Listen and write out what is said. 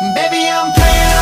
Baby, I'm playing